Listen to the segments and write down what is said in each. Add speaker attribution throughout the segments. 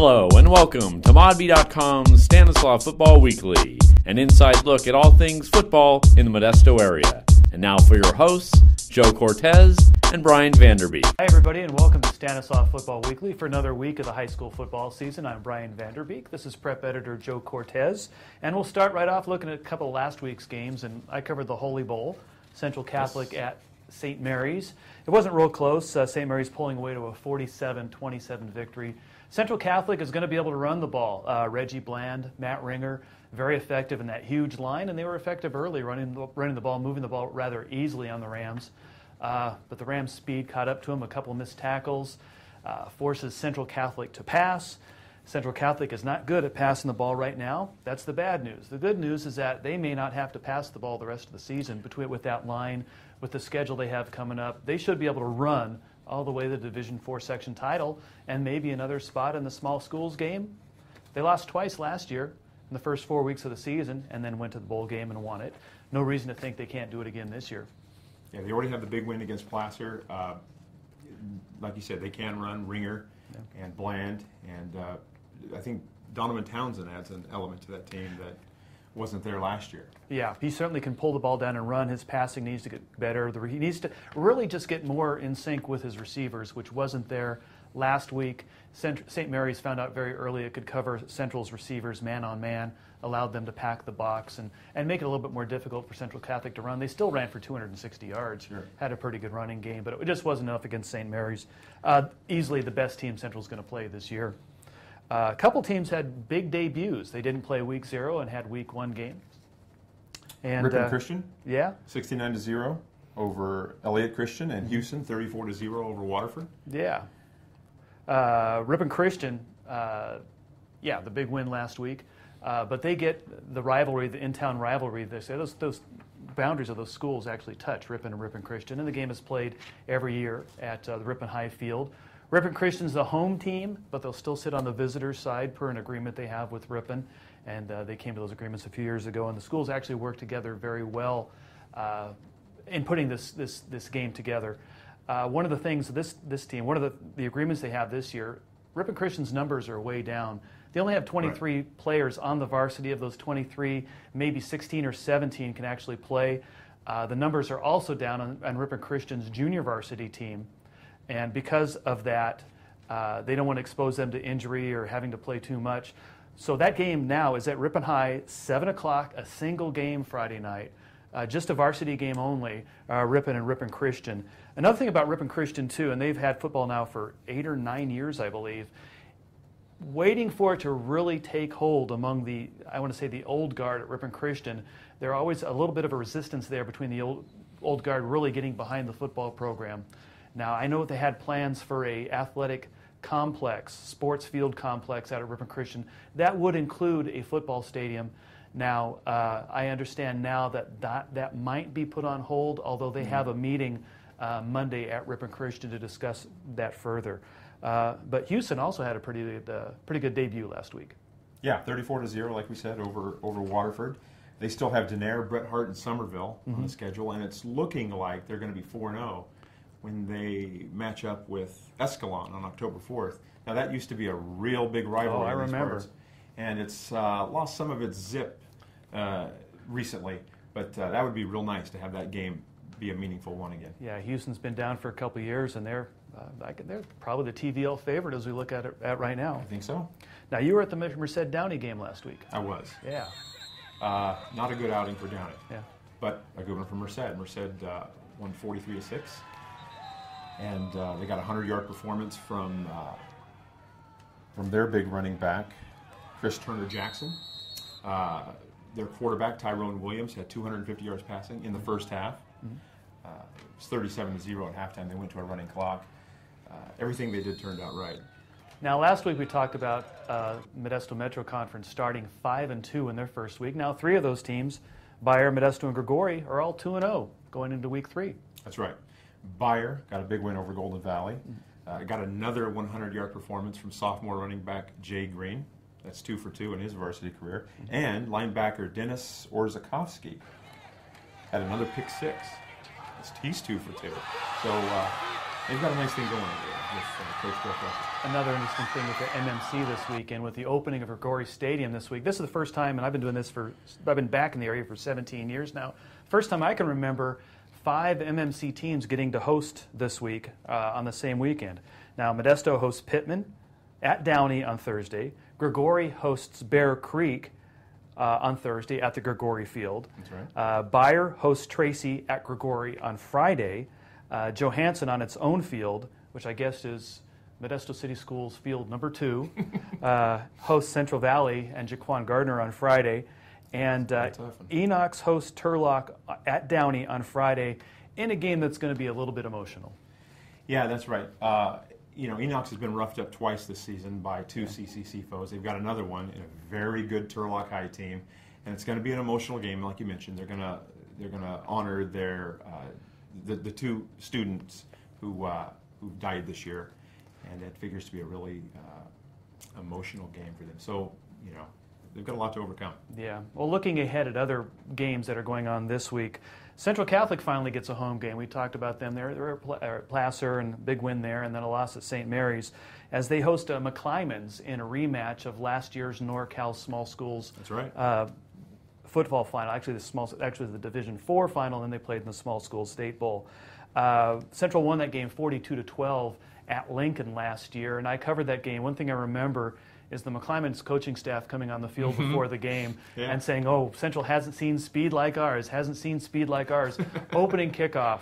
Speaker 1: Hello and welcome to ModBee.com's Stanislaus Football Weekly, an inside look at all things football in the Modesto area. And now for your hosts, Joe Cortez and Brian VanderBeek.
Speaker 2: Hi, everybody, and welcome to Stanislaus Football Weekly for another week of the high school football season. I'm Brian VanderBeek. This is prep editor Joe Cortez, and we'll start right off looking at a couple of last week's games. And I covered the Holy Bowl, Central Catholic yes. at St. Mary's. It wasn't real close. Uh, St. Mary's pulling away to a 47 27 victory. Central Catholic is going to be able to run the ball. Uh, Reggie Bland, Matt Ringer, very effective in that huge line, and they were effective early running, running the ball, moving the ball rather easily on the Rams. Uh, but the Rams' speed caught up to them, a couple missed tackles, uh, forces Central Catholic to pass. Central Catholic is not good at passing the ball right now. That's the bad news. The good news is that they may not have to pass the ball the rest of the season between, with that line, with the schedule they have coming up. They should be able to run all the way to the Division Four section title and maybe another spot in the small schools game. They lost twice last year in the first four weeks of the season and then went to the bowl game and won it. No reason to think they can't do it again this year.
Speaker 3: Yeah, they already have the big win against Placer. Uh, like you said, they can run Ringer yeah. and Bland, and uh, I think Donovan Townsend adds an element to that team that wasn't there last year.
Speaker 2: Yeah, he certainly can pull the ball down and run. His passing needs to get better. He needs to really just get more in sync with his receivers, which wasn't there last week. St. Mary's found out very early it could cover Central's receivers man on man, allowed them to pack the box and, and make it a little bit more difficult for Central Catholic to run. They still ran for 260 yards,
Speaker 3: sure.
Speaker 2: had a pretty good running game, but it just wasn't enough against St. Mary's. Uh, easily the best team Central's going to play this year. Uh, a couple teams had big debuts. They didn't play week zero and had week one games.
Speaker 3: And Ripon uh, Christian,
Speaker 2: yeah,
Speaker 3: 69 to zero over Elliott Christian, and Hughson 34 to zero over Waterford.
Speaker 2: Yeah, uh, Ripon Christian, uh, yeah, the big win last week. Uh, but they get the rivalry, the in-town rivalry. They say those, those boundaries of those schools actually touch Ripon and Ripon Christian, and the game is played every year at uh, the Ripon High Field. Ripon Christian's the home team, but they'll still sit on the visitors' side per an agreement they have with Ripon. And uh, they came to those agreements a few years ago, and the schools actually work together very well uh, in putting this, this, this game together. Uh, one of the things this, this team, one of the, the agreements they have this year, Ripon Christian's numbers are way down. They only have 23 right. players on the varsity. Of those 23, maybe 16 or 17 can actually play. Uh, the numbers are also down on, on Ripon Christian's junior varsity team. And because of that, uh, they don't want to expose them to injury or having to play too much. So that game now is at Ripon High, 7 o'clock, a single game Friday night. Uh, just a varsity game only, uh, Ripon and Ripon Christian. Another thing about Ripon Christian, too, and they've had football now for eight or nine years, I believe, waiting for it to really take hold among the, I want to say, the old guard at Ripon Christian. There's always a little bit of a resistance there between the old, old guard really getting behind the football program. Now, I know they had plans for a athletic complex, sports field complex out at Ripon Christian. That would include a football stadium. Now, uh, I understand now that, that that might be put on hold, although they have a meeting uh, Monday at Ripon Christian to discuss that further. Uh, but Hughson also had a pretty good, uh, pretty good debut last week.
Speaker 3: Yeah, 34 to 0, like we said, over, over Waterford. They still have Denair, Bret Harte, and Summerville mm-hmm. on the mm-hmm. schedule, and it's looking like they're going to be 4 0 when they match up with Escalon on October 4th. Now, that used to be a real big rivalry.
Speaker 2: Oh, I remember.
Speaker 3: Parts, and it's uh, lost some of its zip uh, recently, but uh, that would be real nice to have that game be a meaningful one again.
Speaker 2: Yeah, Hughson's been down for a couple years, and they're uh, they're probably the TVL favorite as we look at it at right now.
Speaker 3: I think so.
Speaker 2: Now, you were at the Merced Downey game last week.
Speaker 3: I was.
Speaker 2: Yeah.
Speaker 3: Uh, not a good outing for Downey.
Speaker 2: Yeah.
Speaker 3: But a good one for Merced. Merced uh, won 43 to 6 and uh, they got a 100 yard performance from uh, from their big running back, Chris Turner Jackson. Uh, their quarterback Tyrone Williams had 250 yards passing in the first half. Mm-hmm. Uh, it was 37 to zero at halftime. They went to a running clock. Uh, everything they did turned out right.
Speaker 2: Now, last week we talked about uh, Modesto Metro Conference starting five and two in their first week. Now, three of those teams, Beyer, Modesto, and Gregorius, are all two and zero oh going into week three.
Speaker 3: That's right. Beyer got a big win over Golden Valley. Uh, got another 100 yard performance from sophomore running back Jay Green. That's two for two in his varsity career. And linebacker Dennis Orzakowski had another pick six. That's, He's two for two. So uh, they've got a nice thing going there. with uh, Coach Fletcher.
Speaker 2: Another interesting thing with the MMC this weekend, with the opening of Gregori Stadium this week. This is the first time, and I've been doing this for, I've been back in the area for 17 years now. First time I can remember five MMC teams getting to host this week uh, on the same weekend. Now, Modesto hosts Pitman at Downey on Thursday. Gregori hosts Bear Creek uh, on Thursday at the Gregori Field.
Speaker 3: That's right.
Speaker 2: Uh, Beyer hosts Tracy at Gregori on Friday. Uh, Johansen on its own field, which I guess is Modesto City Schools field number two, uh, hosts Central Valley and Jaquan Gardner on Friday. And uh,
Speaker 3: That's a tough one.
Speaker 2: Enochs hosts Turlock at Downey on Friday in a game that's going to be a little bit emotional.
Speaker 3: Yeah, that's right. Uh, you know, Enochs has been roughed up twice this season by two CCC foes. They've got another one in a very good Turlock High team, and it's going to be an emotional game, like you mentioned. They're going to they're going to honor their uh, the, the two students who uh, who died this year, and it figures to be a really uh, emotional game for them. So, you know, they've got a lot to overcome.
Speaker 2: Yeah. Well, looking ahead at other games that are going on this week, Central Catholic finally gets a home game. We talked about them there. They're at are Placer and big win there, and then a loss at St. Mary's as they host uh, McClymonds in a rematch of last year's NorCal Small Schools
Speaker 3: That's right.
Speaker 2: uh, football final. Actually, the small, actually the Division Four final, and then they played in the Small Schools State Bowl. Uh, Central won that game 42 to 12 at Lincoln last year, and I covered that game. One thing I remember is the McClymonds coaching staff coming on the field mm-hmm. before the game
Speaker 3: Yeah.
Speaker 2: and saying, "Oh, Central hasn't seen speed like ours. Hasn't seen speed like ours." Opening kickoff,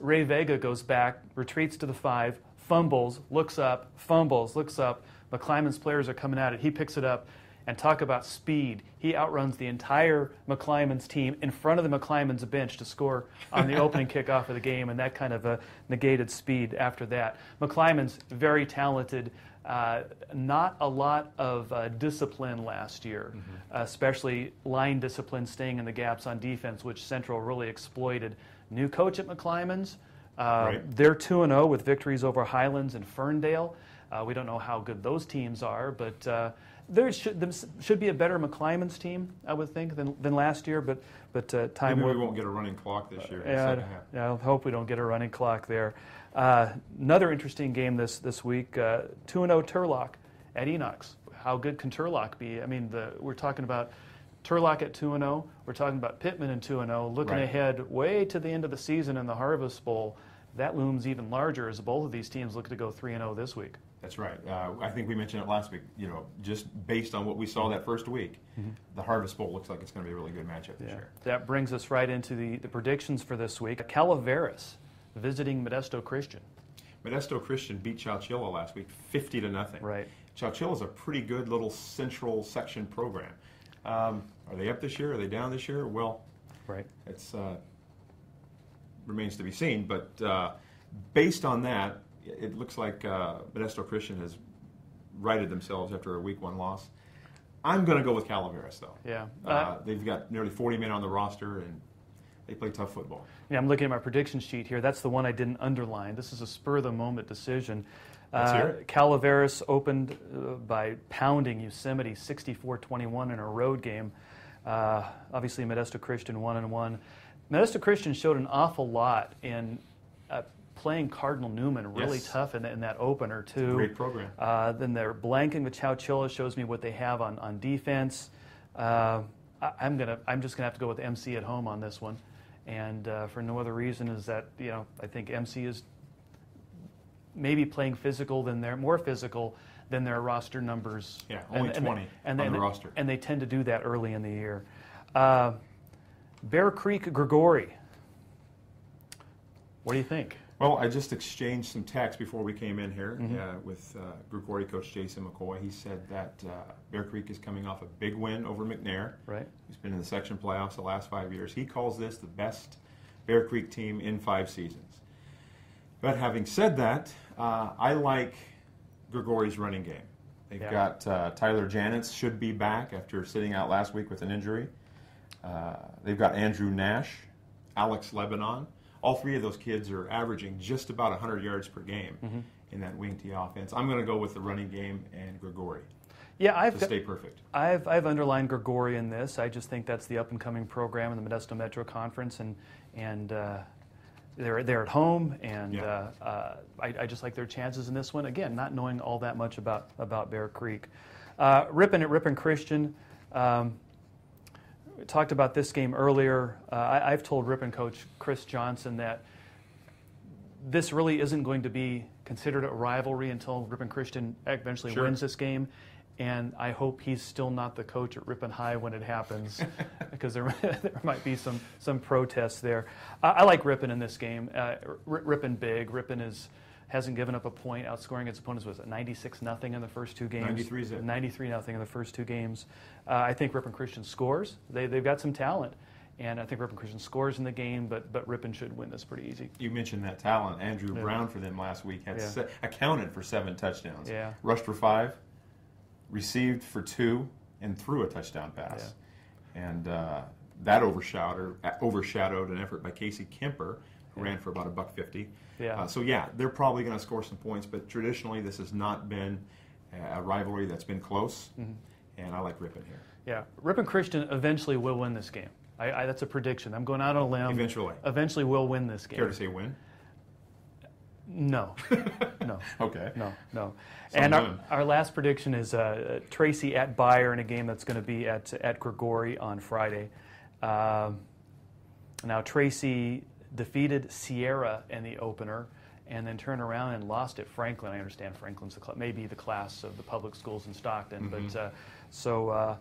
Speaker 2: Ray Vega goes back, retreats to the five, fumbles, looks up, fumbles, looks up. McClymonds players are coming at it. He picks it up and talk about speed. He outruns the entire McClymonds team in front of the McClymonds bench to score on the opening kickoff of the game, and that kind of uh, negated speed after that. McClymonds, very talented. Uh, not a lot of uh, discipline last year, especially line discipline, staying in the gaps on defense, which Central really exploited. New coach at McClymonds. Uh,
Speaker 3: Right.
Speaker 2: They're 2 0 with victories over Highlands and Ferndale. Uh, we don't know how good those teams are, but uh, there should, there should be a better McClymonds team, I would think, than, than last year. But, but uh, time
Speaker 3: Maybe we won't get a running clock this year. the
Speaker 2: Yeah, yeah, I hope we don't get a running clock there. Uh, another interesting game this, this week 2 0 Turlock at Enochs. How good can Turlock be? I mean, the, we're talking about Turlock at 2 0. We're talking about Pitman and 2 0. Looking
Speaker 3: Right.
Speaker 2: ahead way to the end of the season in the Harvest Bowl, that looms even larger as both of these teams look to go 3 0 this week.
Speaker 3: That's right. Uh, I think we mentioned it last week. You know, just based on what we saw that first week, the Harvest Bowl looks like it's going to be a really good matchup this year.
Speaker 2: That brings us right into the, the predictions for this week. Calaveras visiting Modesto Christian.
Speaker 3: Modesto Christian beat Chowchilla last week, fifty to nothing.
Speaker 2: Right.
Speaker 3: Chowchilla is a pretty good little central section program. Um, are they up this year? Are they down this year? Well,
Speaker 2: Right.
Speaker 3: it's uh, remains to be seen. But uh, based on that, it looks like uh, Modesto Christian has righted themselves after a week one loss. I'm going to go with Calaveras, though.
Speaker 2: Yeah.
Speaker 3: Uh, they've got nearly 40 men on the roster, and they play tough football.
Speaker 2: Yeah, I'm looking at my prediction sheet here. That's the one I didn't underline. This is a spur of the moment decision. Uh. Calaveras opened uh, by pounding Yosemite 64-21 in a road game. Uh, obviously, Modesto Christian one and one. Modesto Christian showed an awful lot in uh, playing Cardinal Newman really
Speaker 3: Yes.
Speaker 2: tough in, in that opener too.
Speaker 3: Great program.
Speaker 2: Uh, then they're blanking with Chowchilla shows me what they have on, on defense. Uh, I, I'm gonna I'm just gonna have to go with MC at home on this one, and uh, for no other reason is that you know I think MC is maybe playing physical than their more physical than their roster numbers.
Speaker 3: Yeah, only 20
Speaker 2: and
Speaker 3: on
Speaker 2: they,
Speaker 3: the roster.
Speaker 2: and they tend to do that early in the year. Uh, Bear Creek Gregori. What do you think?
Speaker 3: Well, I just exchanged some texts before we came in here
Speaker 2: Mm-hmm.
Speaker 3: uh, with uh, Gregori coach Jason McCoy. He said that uh, Bear Creek is coming off a big win over McNair.
Speaker 2: Right.
Speaker 3: He's been in the section playoffs the last five years. He calls this the best Bear Creek team in five seasons. But having said that, uh, I like Gregori's running game. They've
Speaker 2: Yeah.
Speaker 3: got uh, Tyler Janitz should be back after sitting out last week with an injury. Uh, they've got Andrew Nash, Alex Lebanon. All three of those kids are averaging just about 100 yards per game
Speaker 2: Mm-hmm.
Speaker 3: in that wing T offense. I'm going to go with the running game and Gregori
Speaker 2: Yeah, I've
Speaker 3: to stay perfect.
Speaker 2: I've, I've underlined Gregori in this. I just think that's the up and coming program in the Modesto Metro Conference, and and uh, they're they're at home, and
Speaker 3: Yeah.
Speaker 2: uh, uh, I, I just like their chances in this one. Again, not knowing all that much about about Bear Creek. Uh, Ripon at Ripon Christian. Um, talked about this game earlier. Uh, I, I've told Ripon coach Chris Johnson that this really isn't going to be considered a rivalry until Ripon Christian eventually
Speaker 3: Sure.
Speaker 2: wins this game. And I hope he's still not the coach at Ripon High when it happens, because there, there might be some, some protests there. I, I like Ripon in this game. Uh, Ripon big. Ripon is hasn't given up a point, outscoring its opponents was 96 nothing in the first two games.
Speaker 3: 93 is it.
Speaker 2: 93 nothing in the first two games. Uh, I think Ripon Christian scores. They, they've got some talent, and I think Ripon Christian scores in the game. But but Ripon should win this pretty easy.
Speaker 3: You mentioned that talent. Andrew
Speaker 2: Yeah.
Speaker 3: Brown for them last week had
Speaker 2: Yeah.
Speaker 3: se- accounted for seven touchdowns.
Speaker 2: Yeah.
Speaker 3: Rushed for five, received for two, and threw a touchdown pass. And uh, that overshadowed, overshadowed an effort by Casey Kemper, who ran for about a buck fifty.
Speaker 2: Yeah.
Speaker 3: Uh, so yeah, they're probably going to score some points, but traditionally this has not been a rivalry that's been close.
Speaker 2: Mm-hmm.
Speaker 3: And I like Ripon here.
Speaker 2: Yeah, Ripon Christian eventually will win this game. I, I, that's a prediction. I'm going out on a limb.
Speaker 3: Eventually.
Speaker 2: Eventually, will win this game.
Speaker 3: Care to say win?
Speaker 2: No, no,
Speaker 3: Okay.
Speaker 2: no, no.
Speaker 3: Some
Speaker 2: and our, our last prediction is uh, Tracy at Beyer in a game that's going to be at at Gregori on Friday. Um, now Tracy defeated Sierra in the opener, and then turned around and lost at Franklin. I understand Franklin's the cl- maybe the class of the public schools in Stockton,
Speaker 3: Mm-hmm.
Speaker 2: but uh, so. Uh,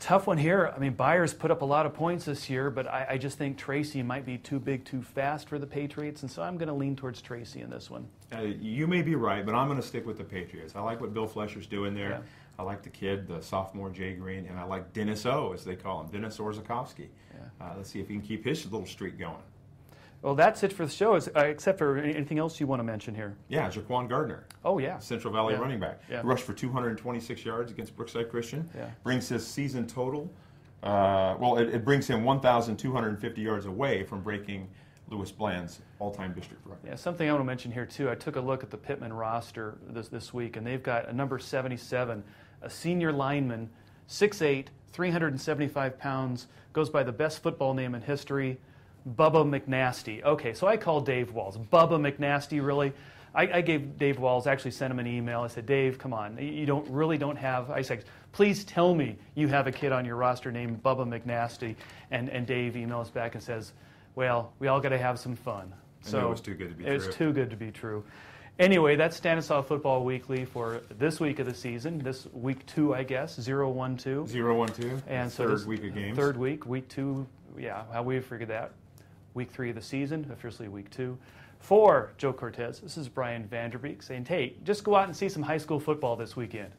Speaker 2: Tough one here. I mean, Beyer's put up a lot of points this year, but I, I just think Tracy might be too big, too fast for the Patriots, and so I'm going to lean towards Tracy in this one.
Speaker 3: Uh, you may be right, but I'm going to stick with the Patriots. I like what Bill Flesher's doing there.
Speaker 2: Yeah.
Speaker 3: I like the kid, the sophomore Jay Green, and I like Dennis O, as they call him, Dennis Orzakowski.
Speaker 2: Yeah.
Speaker 3: Uh, let's see if he can keep his little streak going.
Speaker 2: Well, that's it for the show, is, uh, except for anything else you want to mention here.
Speaker 3: Yeah, Jaquan Gardner,
Speaker 2: Oh, yeah.
Speaker 3: Central Valley
Speaker 2: Yeah.
Speaker 3: running back,
Speaker 2: Yeah.
Speaker 3: rushed for 226 yards against Brookside Christian.
Speaker 2: Yeah.
Speaker 3: Brings his season total. Uh, well, it, it brings him 1,250 yards away from breaking Lewis Bland's all-time district record.
Speaker 2: Yeah, something I want to mention here, too. I took a look at the Pitman roster this, this week, and they've got a number 77, a senior lineman, 6'8, 375 pounds, goes by the best football name in history, Bubba McNasty. Okay, so I called Dave Walls. Bubba McNasty, really? I, I gave Dave Walls, actually sent him an email. I said, Dave, come on. You- don't really don't have, I said, please tell me you have a kid on your roster named Bubba McNasty. And, and Dave emails back and says, well, we all got to have some fun.
Speaker 3: I knew it was too good to be
Speaker 2: it's
Speaker 3: true.
Speaker 2: too good to be true. Anyway, that's Stanislaus Football Weekly for this week of the season. This week two, I guess, zero one two.
Speaker 3: Zero one two.
Speaker 2: And so
Speaker 3: third
Speaker 2: this-
Speaker 3: week of games.
Speaker 2: Third week, week two. Yeah, how we figured that. Week three of the season, officially week two. For Joe Cortez, this is Brian VanderBeek saying, "Hey, just go out and see some high school football this weekend.